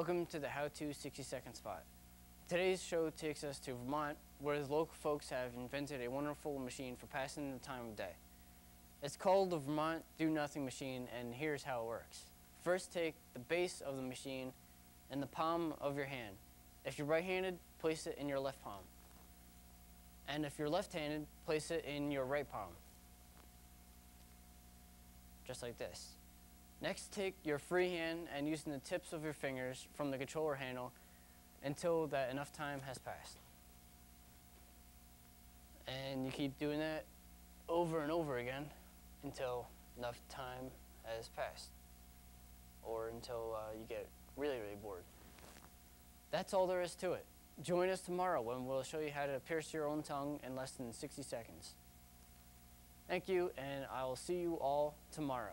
Welcome to the How To 60 Second Spot. Today's show takes us to Vermont, where the local folks have invented a wonderful machine for passing the time of day. It's called the Vermont Do Nothing Machine, and here's how it works. First, take the base of the machine in the palm of your hand. If you're right-handed, place it in your left palm. And if you're left-handed, place it in your right palm. Just like this. Next, take your free hand and using the tips of your fingers from the controller handle until that enough time has passed. And you keep doing that over and over again until enough time has passed or until uh, you get really, really bored. That's all there is to it. Join us tomorrow when we'll show you how to pierce your own tongue in less than 60 seconds. Thank you, and I will see you all tomorrow.